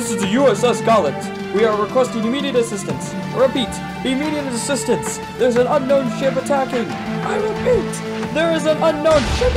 This is the USS Collins. We are requesting immediate assistance. Repeat, immediate assistance. There's an unknown ship attacking. I repeat, there is an unknown ship